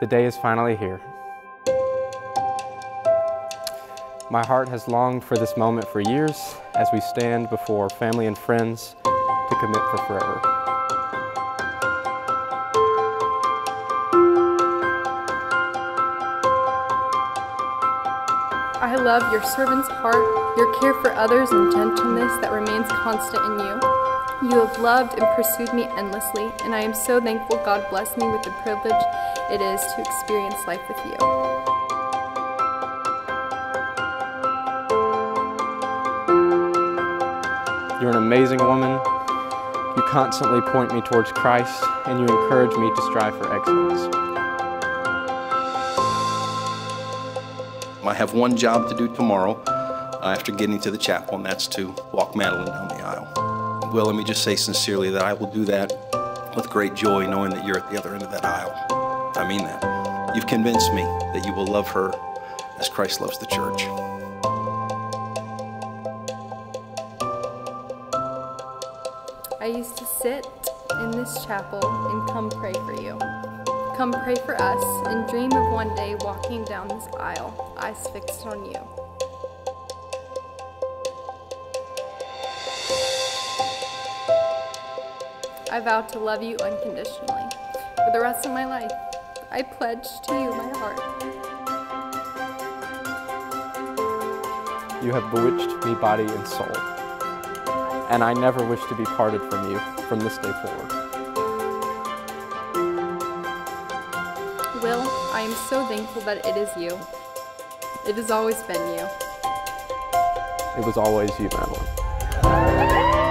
The day is finally here. My heart has longed for this moment for years as we stand before family and friends to commit for forever. I love your servant's heart, your care for others and gentleness that remains constant in you. You have loved and pursued me endlessly, and I am so thankful God blessed me with the privilege it is to experience life with you. You're an amazing woman. You constantly point me towards Christ, and you encourage me to strive for excellence. I have one job to do tomorrow uh, after getting to the chapel, and that's to walk Madeline down the aisle. Well, let me just say sincerely that I will do that with great joy, knowing that you're at the other end of that aisle. I mean that. You've convinced me that you will love her as Christ loves the church. I used to sit in this chapel and come pray for you. Come pray for us and dream of one day walking down this aisle, eyes fixed on you. I vow to love you unconditionally for the rest of my life. I pledge to you my heart. You have bewitched me body and soul, and I never wish to be parted from you from this day forward. Will, I am so thankful that it is you. It has always been you. It was always you, Madeline.